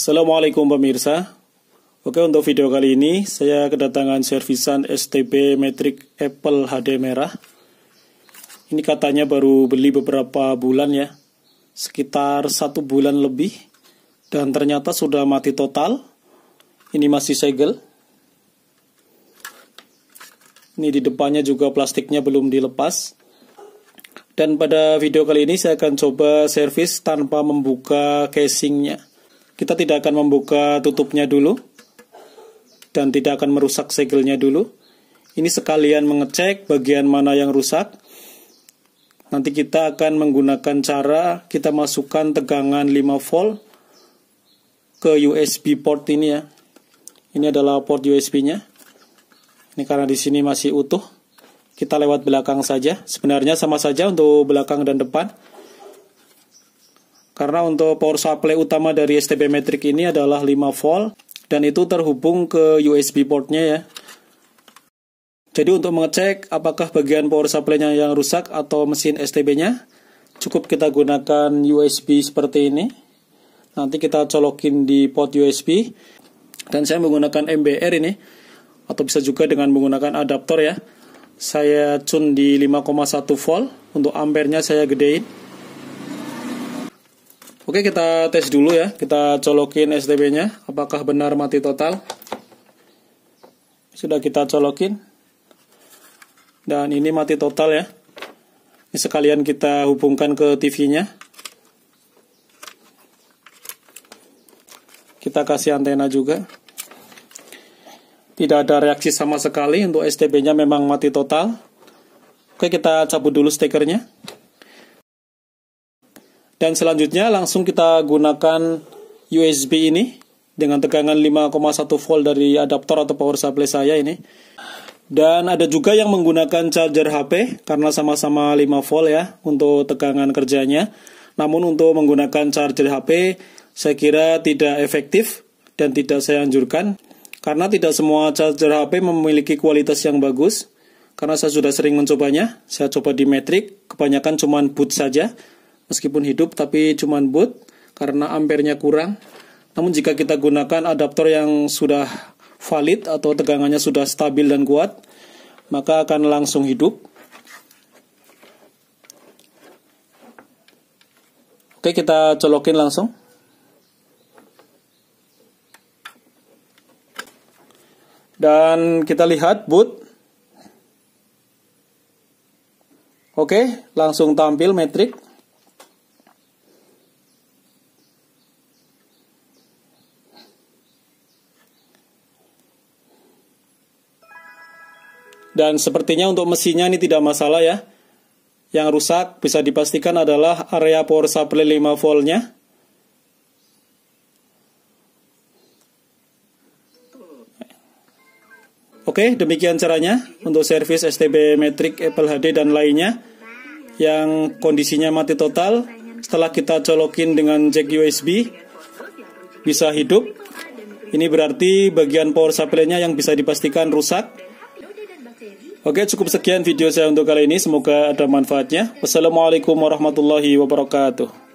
Assalamualaikum pemirsa. Oke untuk video kali ini saya kedatangan servisan STB Matrix Apple HD merah. Ini katanya baru beli beberapa bulan ya, sekitar satu bulan lebih, dan ternyata sudah mati total. Ini masih segel. Ini di depannya juga plastiknya belum dilepas. Dan pada video kali ini saya akan coba servis tanpa membuka casingnya. Kita tidak akan membuka tutupnya dulu dan tidak akan merusak segelnya dulu. Ini sekalian mengecek bagian mana yang rusak. Nanti kita akan menggunakan cara kita masukkan tegangan 5 volt ke USB port ini ya. Ini adalah port USB-nya. Ini karena di sini masih utuh. Kita lewat belakang saja. Sebenarnya sama saja untuk belakang dan depan. Karena untuk power supply utama dari STB Matrix ini adalah 5 volt dan itu terhubung ke USB portnya ya. Jadi untuk mengecek apakah bagian power supply-nya yang rusak atau mesin STB-nya, cukup kita gunakan USB seperti ini. Nanti kita colokin di port USB dan saya menggunakan MBR ini atau bisa juga dengan menggunakan adaptor ya. Saya tune di 5,1 volt untuk ampernya saya gedein Oke kita tes dulu ya, kita colokin STB-nya, apakah benar mati total. Sudah kita colokin. Dan ini mati total ya. Ini sekalian kita hubungkan ke TV-nya. Kita kasih antena juga. Tidak ada reaksi sama sekali untuk STB-nya memang mati total. Oke kita cabut dulu stekernya. Dan selanjutnya langsung kita gunakan USB ini dengan tegangan 5,1 volt dari adaptor atau power supply saya ini. Dan ada juga yang menggunakan charger HP karena sama-sama 5 volt ya untuk tegangan kerjanya. Namun untuk menggunakan charger HP saya kira tidak efektif dan tidak saya anjurkan karena tidak semua charger HP memiliki kualitas yang bagus. Karena saya sudah sering mencobanya, saya coba di Matrix, kebanyakan cuma boot saja meskipun hidup tapi cuma boot karena ampernya kurang. Namun jika kita gunakan adaptor yang sudah valid atau tegangannya sudah stabil dan kuat, maka akan langsung hidup. Oke, kita colokin langsung. Dan kita lihat boot. Oke, langsung tampil metrik. Dan sepertinya untuk mesinnya ini tidak masalah ya. Yang rusak bisa dipastikan adalah area power supply 5 voltnya. Oke, demikian caranya untuk servis STB Matrix Apple HD dan lainnya yang kondisinya mati total. Setelah kita colokin dengan jack USB, bisa hidup. Ini berarti bagian power supply-nya yang bisa dipastikan rusak Oke, cukup sekian video saya untuk kali ini. Semoga ada manfaatnya. Wassalamualaikum warahmatullahi wabarakatuh.